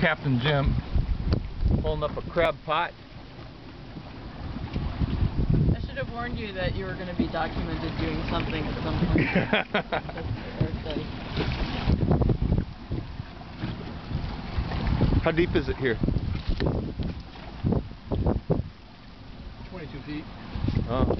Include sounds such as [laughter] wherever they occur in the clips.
Captain Jim pulling up a crab pot. I should have warned you that you were going to be documented doing something at some point. [laughs] How deep is it here? 22 feet. Oh.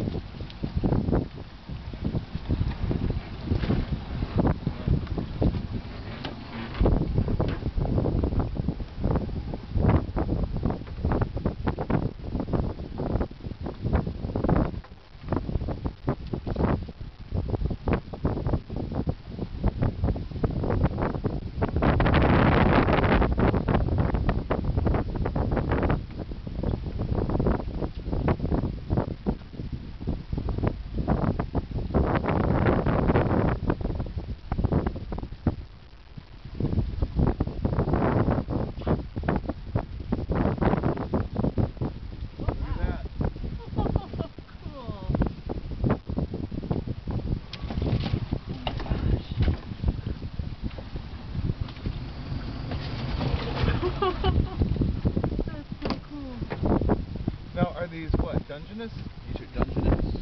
Now, are these what, Dungeness? These are Dungeness.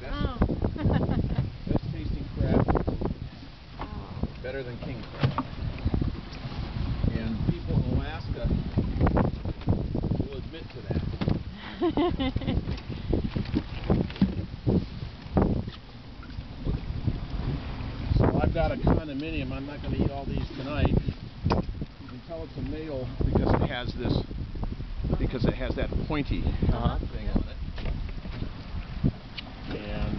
Best, Oh. [laughs] best tasting crab. Oh. Better than king crab. And people in Alaska will admit to that. [laughs] So I've got a condominium. I'm not going to eat all these tonight. You can tell it's a male because it has this, because it has that pointy Uh-huh. thing on it. And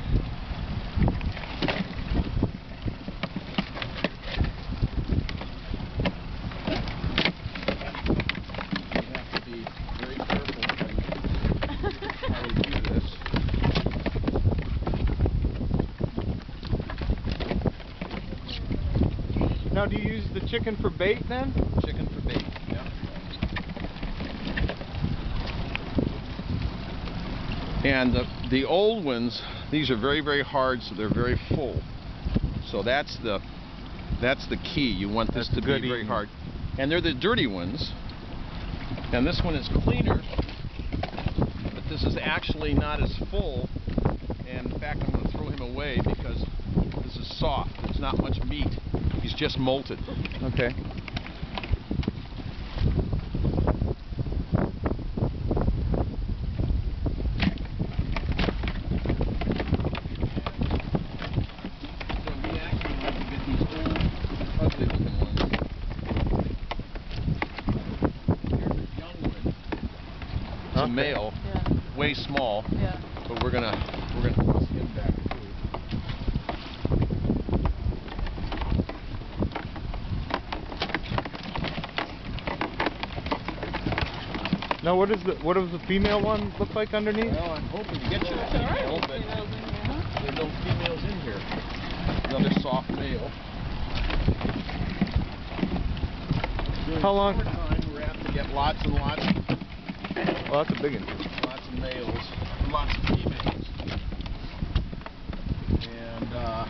you have to be very careful in how we do this. Now, do you use the chicken for bait then? Chicken for bait. Yeah. And the, the old ones, these are very, very hard, so they're very full. So that's the that's the key. You want this That's to be very hard. And they're the dirty ones. And this one is cleaner, but this is actually not as full. And in fact, I'm going to throw him away because this is soft. There's not much meat. He's just molted. Okay. So we actually like to get these old, ugly looking ones. Here's a young one. It's a Okay. male, yeah, way small, yeah. but we're gonna we're gonna toss him back too. Now, what is the what does the female one look like underneath? Well, I'm hoping to get you a It's all right. female, but Females in there's no females in here. Another soft male. How long- summertime, we're apt to get lots and lots, [laughs] Oh, that's a big one. lots of males, lots of females. And uh,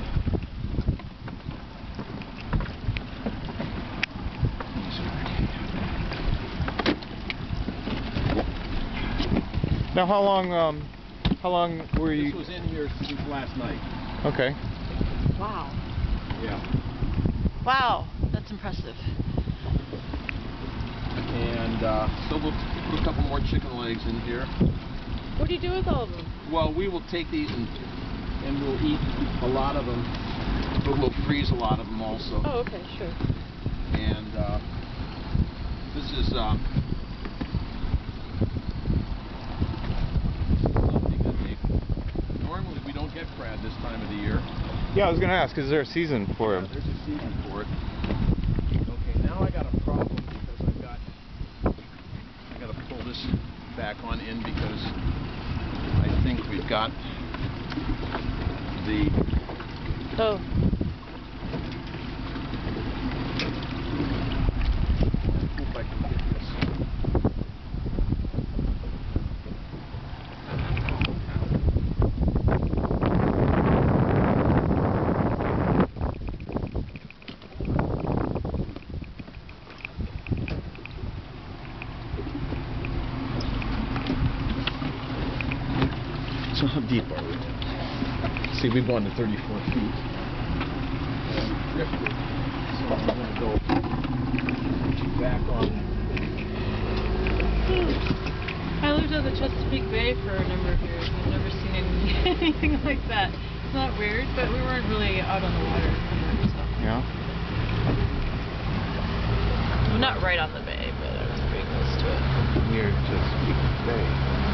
Now, how long um, how long were you? this you? was in here since last night. Okay. Wow. Yeah. Wow, that's impressive. And uh, so we'll put a couple more chicken legs in here. What do you do with all of them? Well, we will take these and and we'll eat a lot of them, but we'll freeze a lot of them also. Oh, okay, sure. And uh, this is uh, something that they normally we don't get crab this time of the year. Yeah, I was gonna ask. Is there a season for Yeah, him? there's a season for it. Okay, now I got a problem because I've got I got to pull this back on in because I think we've got the Oh, if I can get this. So how deep are we? See, we've gone to 34 feet. Drifted. So I'm going to go back on. Hmm. I lived on the Chesapeake Bay for a number of years. I've never seen any, [laughs] anything like that. It's not weird, but we weren't really out on the water. ever, So. Yeah. Well, not right on the bay, but I was pretty close to it. Near Chesapeake Bay.